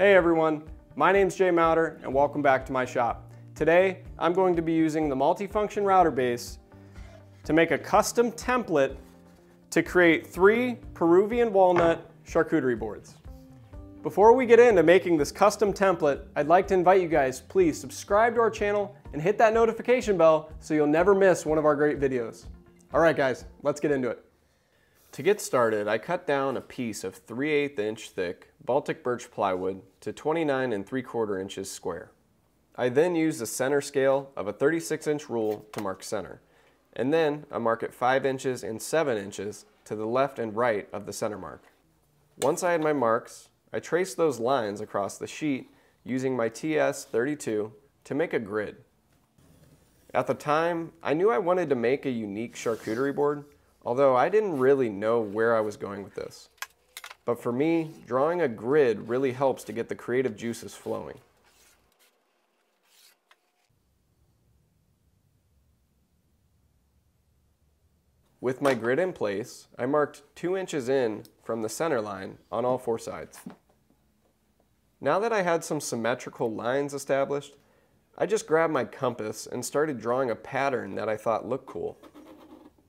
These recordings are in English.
Hey everyone, my name's Jay Mauder and welcome back to my shop. Today, I'm going to be using the multifunction router base to make a custom template to create three Peruvian walnut charcuterie boards. Before we get into making this custom template, I'd like to invite you guys, please subscribe to our channel and hit that notification bell so you'll never miss one of our great videos. All right guys, let's get into it. To get started, I cut down a piece of 3 8 inch thick Baltic birch plywood to 29 and 3 quarter inches square. I then used the center scale of a 36 inch rule to mark center, and then I mark it 5 inches and 7 inches to the left and right of the center mark. Once I had my marks, I traced those lines across the sheet using my TS32 to make a grid. At the time, I knew I wanted to make a unique charcuterie board, although I didn't really know where I was going with this. But for me, drawing a grid really helps to get the creative juices flowing. With my grid in place, I marked 2 inches in from the center line on all four sides. Now that I had some symmetrical lines established, I just grabbed my compass and started drawing a pattern that I thought looked cool.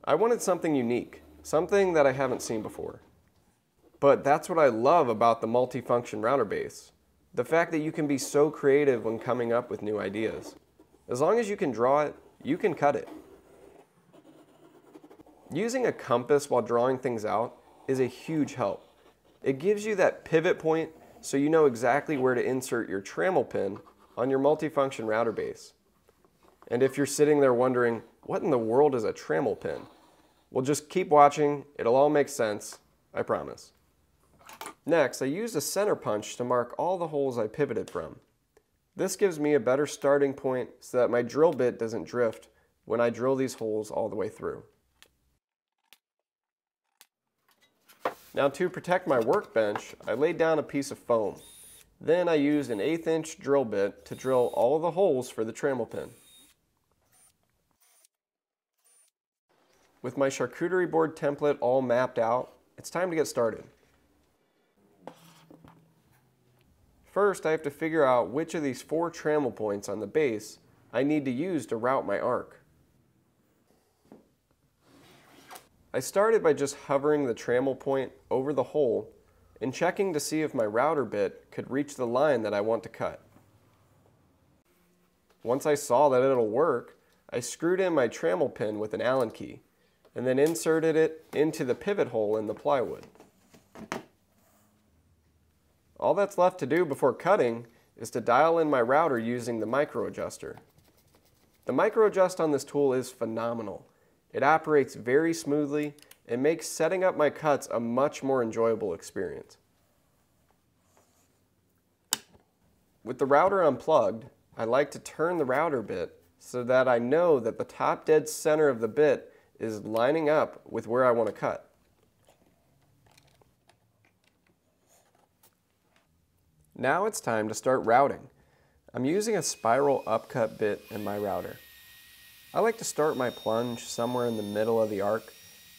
I wanted something unique, something that I haven't seen before. But that's what I love about the multifunction router base. The fact that you can be so creative when coming up with new ideas. As long as you can draw it, you can cut it. Using a compass while drawing things out is a huge help. It gives you that pivot point so you know exactly where to insert your trammel pin on your multifunction router base. And if you're sitting there wondering, what in the world is a trammel pin? Well, just keep watching. It'll all make sense. I promise. Next, I used a center punch to mark all the holes I pivoted from. This gives me a better starting point so that my drill bit doesn't drift when I drill these holes all the way through. Now to protect my workbench, I laid down a piece of foam. Then I used an eighth inch drill bit to drill all the holes for the trammel pin. With my charcuterie board template all mapped out, it's time to get started. First, I have to figure out which of these four trammel points on the base I need to use to route my arc. I started by just hovering the trammel point over the hole and checking to see if my router bit could reach the line that I want to cut. Once I saw that it'll work, I screwed in my trammel pin with an Allen key and then inserted it into the pivot hole in the plywood. All that's left to do before cutting is to dial in my router using the micro adjuster. The micro adjust on this tool is phenomenal. It operates very smoothly and makes setting up my cuts a much more enjoyable experience. With the router unplugged, I like to turn the router bit so that I know that the top dead center of the bit is lining up with where I want to cut. Now it's time to start routing. I'm using a spiral upcut bit in my router. I like to start my plunge somewhere in the middle of the arc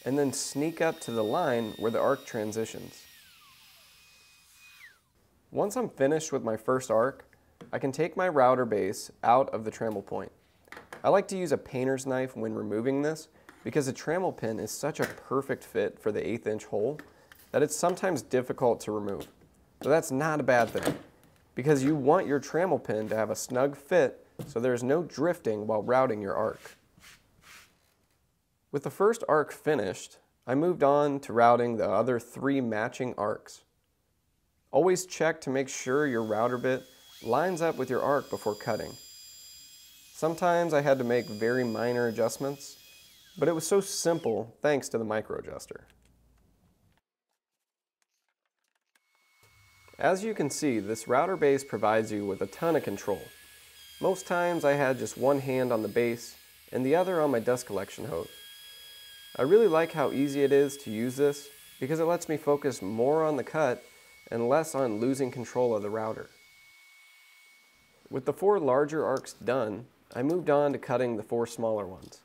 and then sneak up to the line where the arc transitions. Once I'm finished with my first arc, I can take my router base out of the trammel point. I like to use a painter's knife when removing this because the trammel pin is such a perfect fit for the eighth inch hole that it's sometimes difficult to remove. But that's not a bad thing because you want your trammel pin to have a snug fit so there's no drifting while routing your arc. With the first arc finished, I moved on to routing the other three matching arcs. Always check to make sure your router bit lines up with your arc before cutting. Sometimes I had to make very minor adjustments but it was so simple thanks to the micro adjuster. As you can see, this router base provides you with a ton of control. Most times I had just one hand on the base and the other on my dust collection hose. I really like how easy it is to use this because it lets me focus more on the cut and less on losing control of the router. With the four larger arcs done, I moved on to cutting the four smaller ones.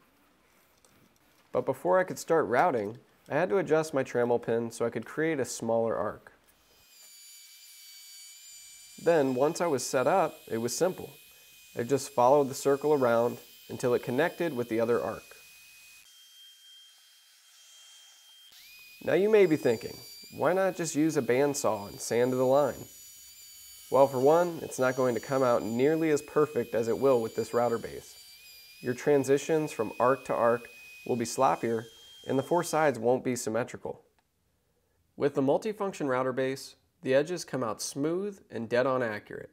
But before I could start routing, I had to adjust my trammel pin so I could create a smaller arc. Then once I was set up, it was simple. I just followed the circle around until it connected with the other arc. Now you may be thinking, why not just use a bandsaw and sand the line? Well, for one, it's not going to come out nearly as perfect as it will with this router base. Your transitions from arc to arc will be sloppier and the four sides won't be symmetrical. With the multifunction router base, the edges come out smooth and dead on accurate.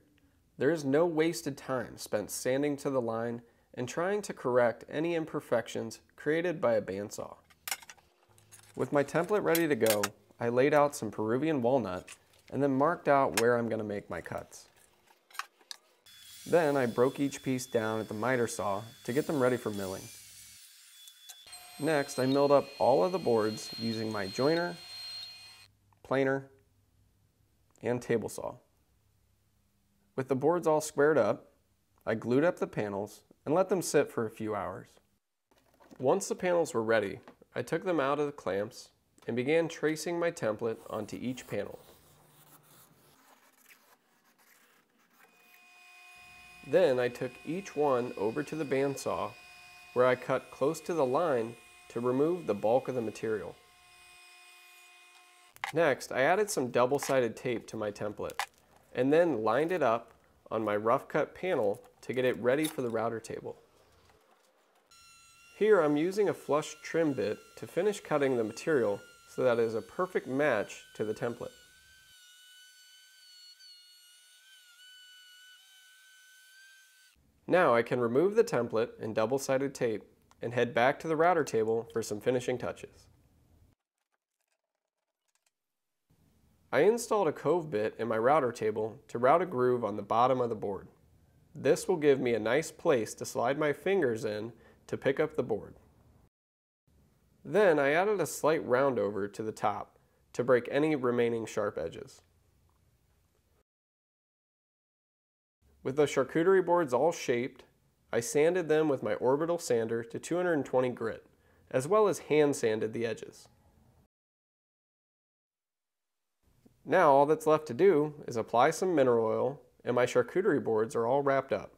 There is no wasted time spent sanding to the line and trying to correct any imperfections created by a bandsaw. With my template ready to go, I laid out some Peruvian walnut and then marked out where I'm going to make my cuts. Then I broke each piece down at the miter saw to get them ready for milling. Next, I milled up all of the boards using my jointer, planer, and table saw. With the boards all squared up, I glued up the panels and let them sit for a few hours. Once the panels were ready, I took them out of the clamps and began tracing my template onto each panel. Then I took each one over to the bandsaw where I cut close to the line to remove the bulk of the material. Next, I added some double-sided tape to my template and then lined it up on my rough cut panel to get it ready for the router table. Here I'm using a flush trim bit to finish cutting the material so that it is a perfect match to the template. Now I can remove the template and double-sided tape and head back to the router table for some finishing touches. I installed a cove bit in my router table to route a groove on the bottom of the board. This will give me a nice place to slide my fingers in to pick up the board. Then I added a slight round over to the top to break any remaining sharp edges. With the charcuterie boards all shaped, I sanded them with my orbital sander to 220 grit, as well as hand sanded the edges. Now all that's left to do is apply some mineral oil and my charcuterie boards are all wrapped up.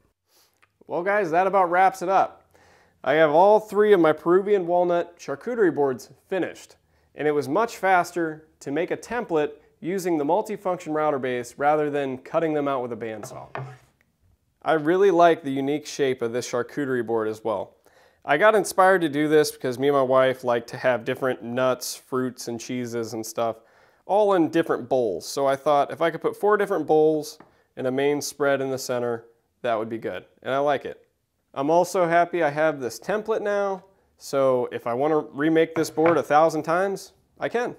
Well guys, that about wraps it up. I have all three of my Peruvian walnut charcuterie boards finished, and it was much faster to make a template using the multifunction router base rather than cutting them out with a bandsaw. I really like the unique shape of this charcuterie board as well. I got inspired to do this because me and my wife like to have different nuts, fruits, and cheeses and stuff all in different bowls. So I thought if I could put four different bowls and a main spread in the center, that would be good. And I like it. I'm also happy I have this template now. So if I want to remake this board a thousand times, I can.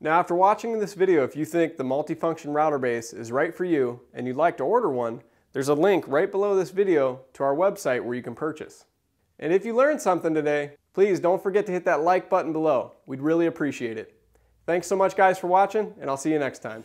Now after watching this video, if you think the multifunction router base is right for you and you'd like to order one, there's a link right below this video to our website where you can purchase. And if you learned something today, please don't forget to hit that like button below. We'd really appreciate it. Thanks so much guys for watching, and I'll see you next time.